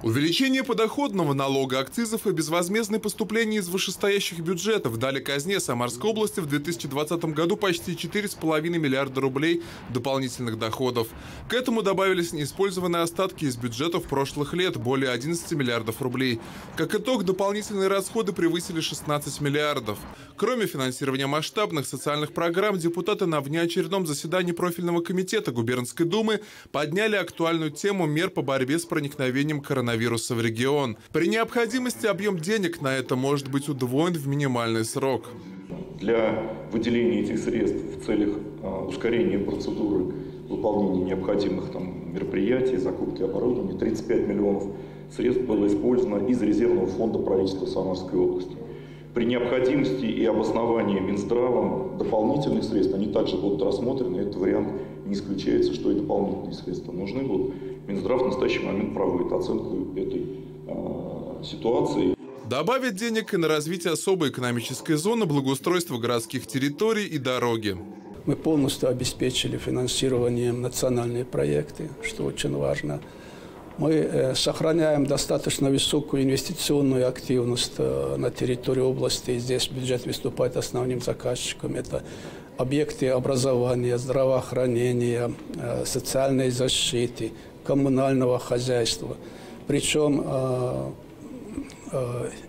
Увеличение подоходного налога, акцизов и безвозмездные поступления из вышестоящих бюджетов дали казне Самарской области в 2020 году почти 4,5 миллиарда рублей дополнительных доходов. К этому добавились неиспользованные остатки из бюджетов прошлых лет – более 11 миллиардов рублей. Как итог, дополнительные расходы превысили 16 миллиардов. Кроме финансирования масштабных социальных программ, депутаты на внеочередном заседании профильного комитета Губернской думы подняли актуальную тему мер по борьбе с проникновением коронавируса в регион. При необходимости объем денег на это может быть удвоен в минимальный срок. Для выделения этих средств в целях а, ускорения процедуры выполнения необходимых там, мероприятий, закупки оборудования 35 миллионов средств было использовано из резервного фонда правительства Самарской области. При необходимости и обосновании Минздравом дополнительных средств, они также будут рассмотрены. Этот вариант не исключается, что и дополнительные средства нужны будут. Минздрав в настоящий момент проводит оценку этой э, ситуации. Добавить денег и на развитие особой экономической зоны, благоустройство городских территорий и дороги. Мы полностью обеспечили финансированием национальные проекты, что очень важно. Мы э, сохраняем достаточно высокую инвестиционную активность э, на территории области. Здесь бюджет выступает основным заказчиком. Это объекты образования, здравоохранения, э, социальной защиты, коммунального хозяйства. Причем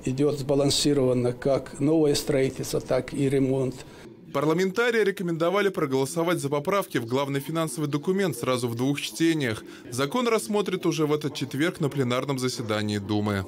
идет сбалансированно как новое строительство, так и ремонт. Парламентарии рекомендовали проголосовать за поправки в главный финансовый документ сразу в двух чтениях. Закон рассмотрят уже в этот четверг на пленарном заседании Думы.